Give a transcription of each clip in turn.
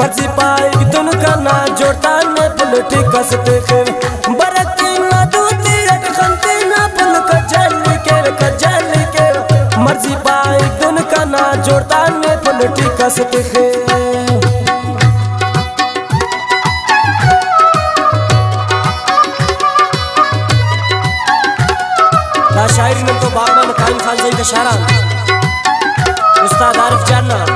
पाई तुन करना ने पुलटी कसते बरती ना दूती एक खंती ना पुल कजल के कजल के मर्ज़ी तुन करना पुलटी कसते में तो बागबान कायम खान सही का शारा उस्ताद आरिफ जानना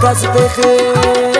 caspeje.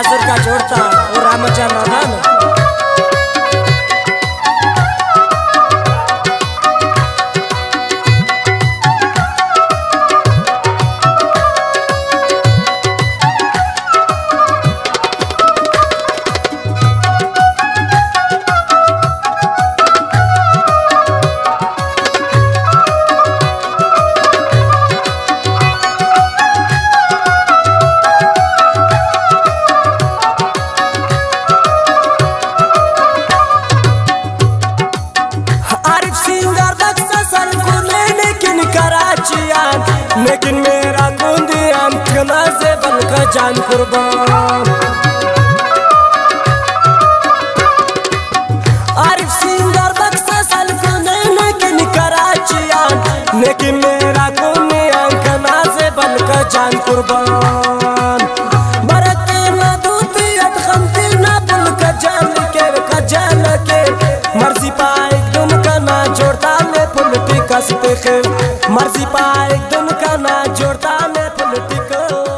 नाजर का जोड़ता और रामचंद्र नादान लेकिन मेरा कुंदियान ठना से बनकर जान कुर्बान। आरिफ सिंगर बक्सा सल को लेकिन कराचियान, लेकिन मेरा कुंदियान ठना से बनकर जान का जल के। का के। मर्ज़ी पाए एकदम का ना जोड़ता मैं फुल टिको